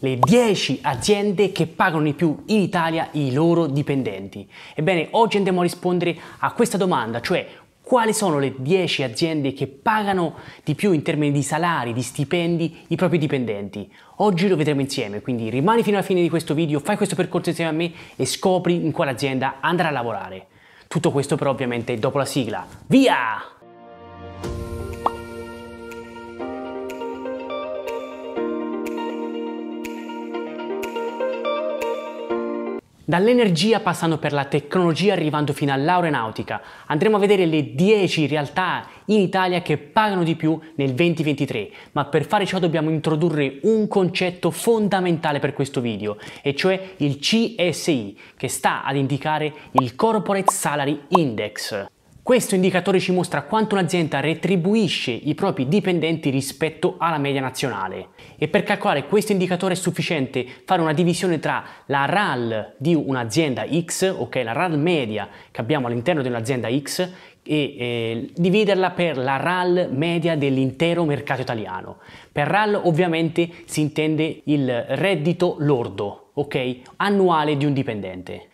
le 10 aziende che pagano di più in Italia i loro dipendenti. Ebbene, oggi andremo a rispondere a questa domanda, cioè quali sono le 10 aziende che pagano di più in termini di salari, di stipendi i propri dipendenti. Oggi lo vedremo insieme, quindi rimani fino alla fine di questo video, fai questo percorso insieme a me e scopri in quale azienda andrà a lavorare. Tutto questo però ovviamente dopo la sigla. Via! Dall'energia passando per la tecnologia arrivando fino all'aeronautica, andremo a vedere le 10 realtà in Italia che pagano di più nel 2023, ma per fare ciò dobbiamo introdurre un concetto fondamentale per questo video, e cioè il CSI, che sta ad indicare il Corporate Salary Index. Questo indicatore ci mostra quanto un'azienda retribuisce i propri dipendenti rispetto alla media nazionale. E per calcolare questo indicatore è sufficiente fare una divisione tra la RAL di un'azienda X, ok, la RAL media che abbiamo all'interno di un'azienda X, e eh, dividerla per la RAL media dell'intero mercato italiano. Per RAL ovviamente si intende il reddito lordo, ok, annuale di un dipendente.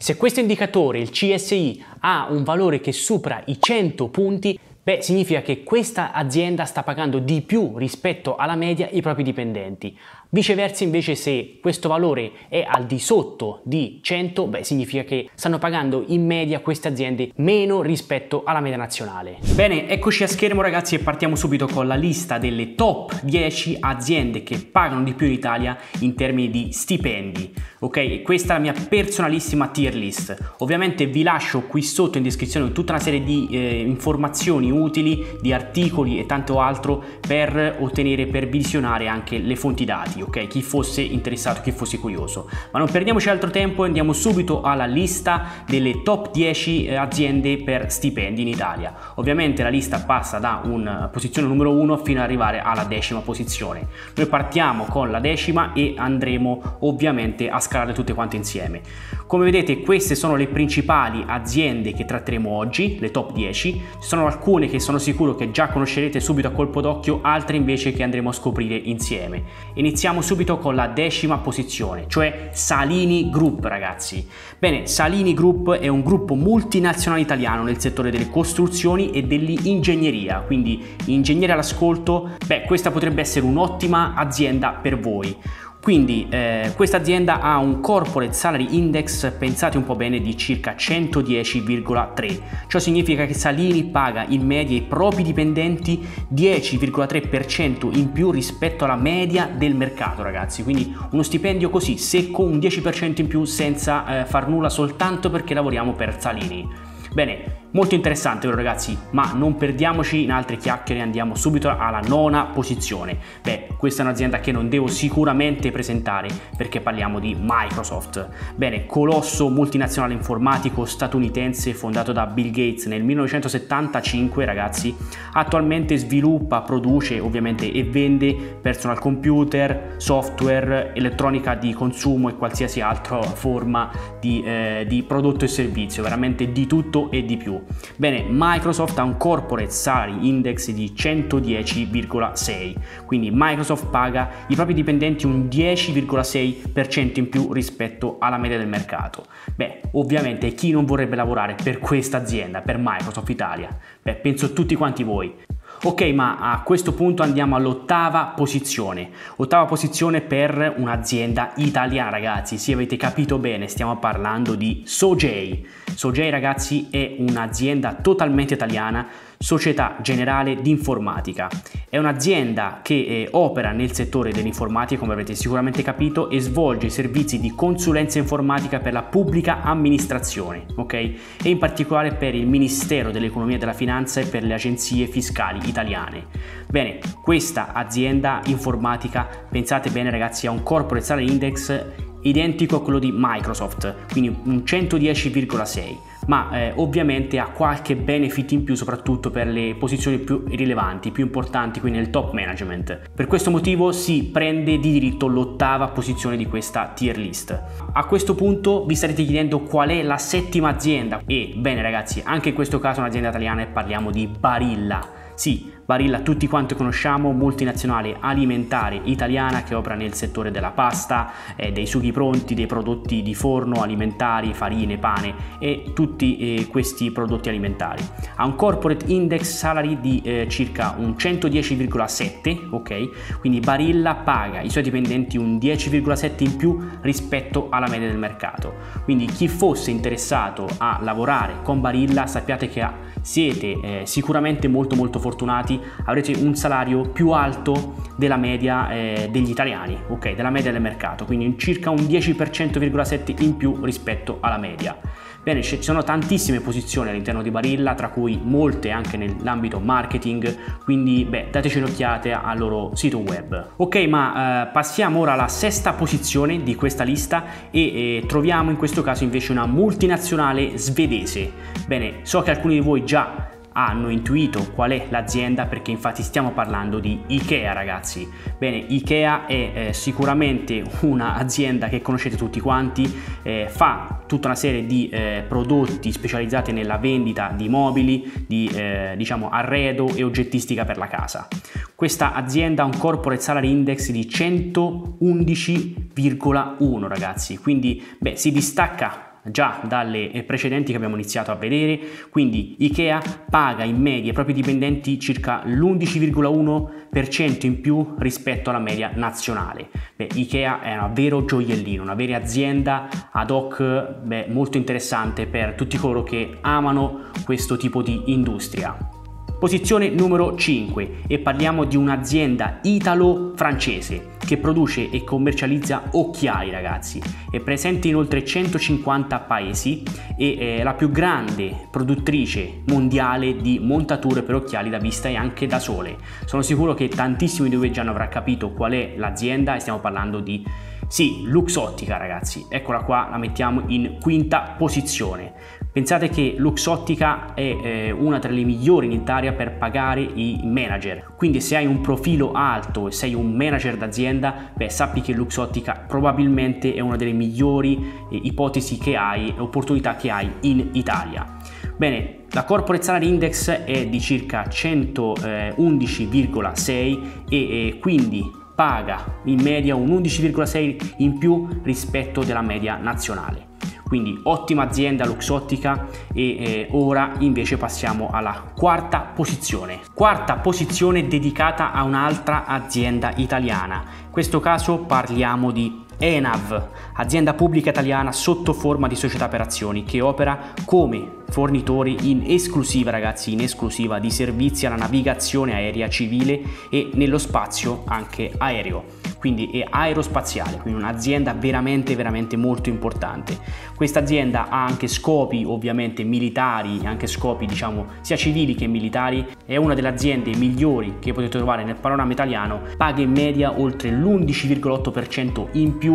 Se questo indicatore, il CSI, ha un valore che supera i 100 punti, beh, significa che questa azienda sta pagando di più rispetto alla media i propri dipendenti. Viceversa invece se questo valore è al di sotto di 100, beh significa che stanno pagando in media queste aziende meno rispetto alla media nazionale. Bene, eccoci a schermo ragazzi e partiamo subito con la lista delle top 10 aziende che pagano di più in Italia in termini di stipendi. Ok, questa è la mia personalissima tier list. Ovviamente vi lascio qui sotto in descrizione tutta una serie di eh, informazioni utili, di articoli e tanto altro per ottenere, per visionare anche le fonti dati ok? Chi fosse interessato, chi fosse curioso. Ma non perdiamoci altro tempo e andiamo subito alla lista delle top 10 eh, aziende per stipendi in Italia. Ovviamente la lista passa da una posizione numero 1 fino ad arrivare alla decima posizione. Noi partiamo con la decima e andremo ovviamente a scalare tutte quante insieme. Come vedete queste sono le principali aziende che tratteremo oggi, le top 10. Ci sono alcune che sono sicuro che già conoscerete subito a colpo d'occhio, altre invece che andremo a scoprire insieme. Iniziamo Iniziamo subito con la decima posizione, cioè Salini Group ragazzi. Bene, Salini Group è un gruppo multinazionale italiano nel settore delle costruzioni e dell'ingegneria, quindi ingegnere all'ascolto, beh questa potrebbe essere un'ottima azienda per voi. Quindi eh, questa azienda ha un corporate salary index, pensate un po' bene, di circa 110,3. Ciò significa che Salini paga in media i propri dipendenti 10,3% in più rispetto alla media del mercato, ragazzi. Quindi uno stipendio così secco, un 10% in più senza eh, far nulla soltanto perché lavoriamo per Salini. Bene, Molto interessante però ragazzi, ma non perdiamoci in altre chiacchiere, andiamo subito alla nona posizione. Beh, questa è un'azienda che non devo sicuramente presentare perché parliamo di Microsoft. Bene, colosso multinazionale informatico statunitense fondato da Bill Gates nel 1975 ragazzi, attualmente sviluppa, produce ovviamente e vende personal computer, software, elettronica di consumo e qualsiasi altra forma di, eh, di prodotto e servizio, veramente di tutto e di più. Bene, Microsoft ha un corporate salary index di 110,6, quindi Microsoft paga i propri dipendenti un 10,6% in più rispetto alla media del mercato. Beh, ovviamente chi non vorrebbe lavorare per questa azienda, per Microsoft Italia? Beh, penso tutti quanti voi. Ok, ma a questo punto andiamo all'ottava posizione. Ottava posizione per un'azienda italiana, ragazzi. Sì, avete capito bene, stiamo parlando di Sojay. Sojay, ragazzi, è un'azienda totalmente italiana Società Generale di Informatica. È un'azienda che eh, opera nel settore dell'informatica, come avrete sicuramente capito, e svolge servizi di consulenza informatica per la pubblica amministrazione, ok? E in particolare per il Ministero dell'Economia e della Finanza e per le agenzie fiscali italiane. Bene, questa azienda informatica, pensate bene ragazzi, ha un corporate salary index identico a quello di Microsoft, quindi un 110,6 ma eh, ovviamente ha qualche benefit in più soprattutto per le posizioni più rilevanti, più importanti, quindi nel top management. Per questo motivo si prende di diritto l'ottava posizione di questa tier list. A questo punto vi starete chiedendo qual è la settima azienda e bene ragazzi, anche in questo caso un'azienda italiana e parliamo di Barilla. Sì, Barilla tutti quanti conosciamo, multinazionale alimentare italiana che opera nel settore della pasta, eh, dei sughi pronti, dei prodotti di forno alimentari, farine, pane e tutti eh, questi prodotti alimentari. Ha un corporate index salary di eh, circa un 110,7, ok? Quindi Barilla paga i suoi dipendenti un 10,7 in più rispetto alla media del mercato. Quindi chi fosse interessato a lavorare con Barilla sappiate che siete eh, sicuramente molto molto fortunati, avrete un salario più alto della media eh, degli italiani, ok, della media del mercato, quindi circa un 10,7% in più rispetto alla media. Bene, ci sono tantissime posizioni all'interno di Barilla, tra cui molte anche nell'ambito marketing, quindi beh, dateci un'occhiata al loro sito web. Ok, ma eh, passiamo ora alla sesta posizione di questa lista e eh, troviamo in questo caso invece una multinazionale svedese. Bene, so che alcuni di voi già hanno intuito qual è l'azienda perché infatti stiamo parlando di Ikea ragazzi. Bene, Ikea è eh, sicuramente un'azienda che conoscete tutti quanti, eh, fa tutta una serie di eh, prodotti specializzati nella vendita di mobili, di eh, diciamo arredo e oggettistica per la casa. Questa azienda ha un corporate salary index di 111,1 ragazzi, quindi beh, si distacca già dalle eh, precedenti che abbiamo iniziato a vedere, quindi Ikea paga in media ai propri dipendenti circa l'11,1% in più rispetto alla media nazionale. Beh, Ikea è un vero gioiellino, una vera azienda ad hoc beh, molto interessante per tutti coloro che amano questo tipo di industria. Posizione numero 5 e parliamo di un'azienda italo-francese che produce e commercializza occhiali ragazzi. È presente in oltre 150 paesi e è la più grande produttrice mondiale di montature per occhiali da vista e anche da sole. Sono sicuro che tantissimi di voi già avrà capito qual è l'azienda e stiamo parlando di sì, Luxottica ragazzi, eccola qua, la mettiamo in quinta posizione. Pensate che Luxottica è eh, una tra le migliori in Italia per pagare i manager, quindi se hai un profilo alto e sei un manager d'azienda, beh sappi che Luxottica probabilmente è una delle migliori eh, ipotesi che hai, opportunità che hai in Italia. Bene, la Corporate Salary Index è di circa 111,6 e, e quindi paga in media un 11,6 in più rispetto della media nazionale. Quindi ottima azienda Luxottica e eh, ora invece passiamo alla quarta posizione. Quarta posizione dedicata a un'altra azienda italiana. In questo caso parliamo di ENAV, azienda pubblica italiana sotto forma di società per azioni che opera come fornitori in esclusiva ragazzi, in esclusiva di servizi alla navigazione aerea civile e nello spazio anche aereo quindi è aerospaziale, quindi un'azienda veramente veramente molto importante. Questa azienda ha anche scopi ovviamente militari, anche scopi diciamo sia civili che militari, è una delle aziende migliori che potete trovare nel panorama italiano, paga in media oltre l'11,8% in più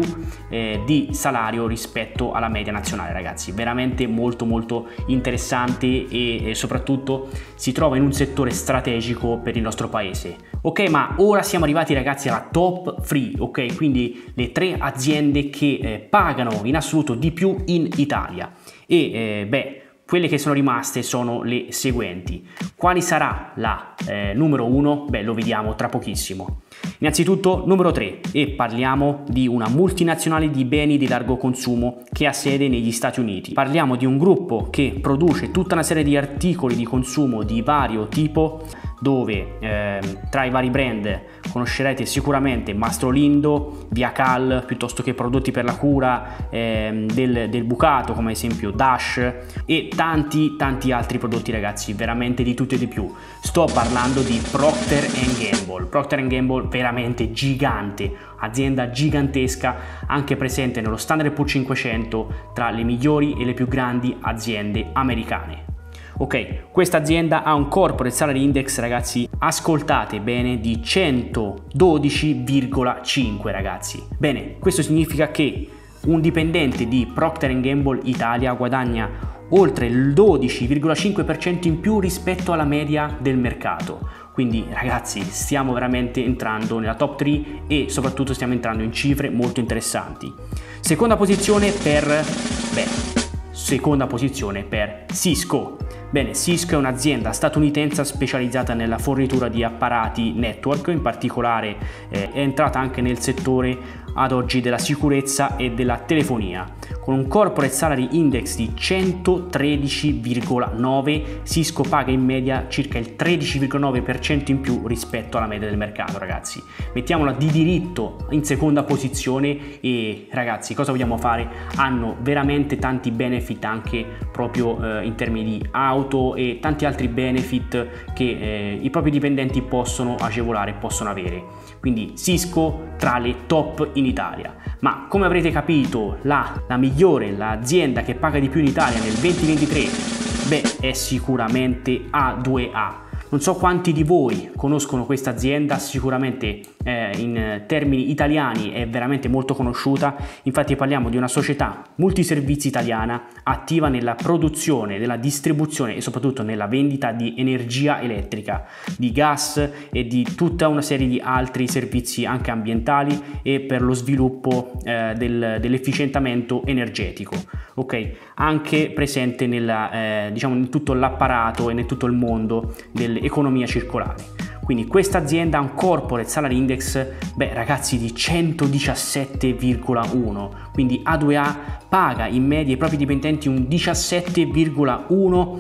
eh, di salario rispetto alla media nazionale ragazzi, veramente molto molto interessante e, e soprattutto si trova in un settore strategico per il nostro paese. Ok, ma ora siamo arrivati ragazzi alla top free, ok? Quindi le tre aziende che eh, pagano in assoluto di più in Italia. E eh, beh, quelle che sono rimaste sono le seguenti. Quali sarà la eh, numero uno? Beh, lo vediamo tra pochissimo. Innanzitutto numero 3 e parliamo di una multinazionale di beni di largo consumo che ha sede negli Stati Uniti. Parliamo di un gruppo che produce tutta una serie di articoli di consumo di vario tipo dove eh, tra i vari brand conoscerete sicuramente Mastrolindo, Viacal, piuttosto che prodotti per la cura eh, del, del, bucato come ad esempio Dash e tanti tanti altri prodotti ragazzi, veramente di tutto e di più. Sto parlando di Procter Gamble, Procter Gamble veramente gigante, azienda gigantesca anche presente nello Standard Poor's 500 tra le migliori e le più grandi aziende americane. Ok, questa azienda ha un corporate salary index, ragazzi, ascoltate bene, di 112,5 ragazzi. Bene, questo significa che un dipendente di Procter Gamble Italia guadagna oltre il 12,5% in più rispetto alla media del mercato. Quindi ragazzi stiamo veramente entrando nella top 3 e soprattutto stiamo entrando in cifre molto interessanti. Seconda posizione per, beh, seconda posizione per Cisco. Bene, Cisco è un'azienda statunitense specializzata nella fornitura di apparati network, in particolare eh, è entrata anche nel settore ad oggi della sicurezza e della telefonia. Con un corporate salary index di 113,9, Cisco paga in media circa il 13,9% in più rispetto alla media del mercato, ragazzi. Mettiamola di diritto in seconda posizione e ragazzi, cosa vogliamo fare? Hanno veramente tanti benefit anche proprio eh, in termini di auto e tanti altri benefit che eh, i propri dipendenti possono agevolare, possono avere. Quindi Cisco tra le top in Italia. Ma come avrete capito, la, la migliore, l'azienda che paga di più in Italia nel 2023, beh, è sicuramente A2A non so quanti di voi conoscono questa azienda, sicuramente eh, in termini italiani è veramente molto conosciuta, infatti parliamo di una società multiservizi italiana attiva nella produzione, nella distribuzione e soprattutto nella vendita di energia elettrica, di gas e di tutta una serie di altri servizi anche ambientali e per lo sviluppo eh, del, dell'efficientamento energetico. Ok, anche presente nella, eh, diciamo in tutto l'apparato e in tutto il mondo del economia circolare. Quindi questa azienda ha un corporate salary index, beh ragazzi, di 117,1, quindi A2A paga in media ai propri dipendenti un 17,1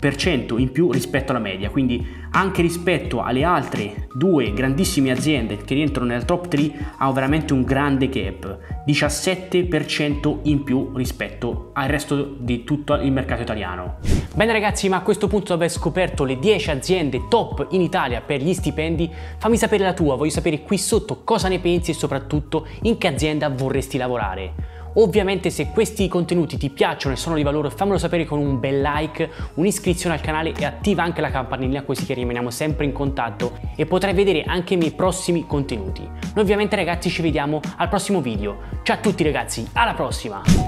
in più rispetto alla media, quindi anche rispetto alle altre due grandissime aziende che rientrano nel top 3 ha veramente un grande gap, 17% in più rispetto al resto di tutto il mercato italiano. Bene ragazzi, ma a questo punto aver scoperto le 10 aziende top in Italia per gli stipendi, fammi sapere la tua, voglio sapere qui sotto cosa ne pensi e soprattutto in che azienda vorresti lavorare. Ovviamente se questi contenuti ti piacciono e sono di valore fammelo sapere con un bel like, un'iscrizione al canale e attiva anche la campanella così che rimaniamo sempre in contatto e potrai vedere anche i miei prossimi contenuti. Noi ovviamente ragazzi ci vediamo al prossimo video. Ciao a tutti ragazzi, alla prossima!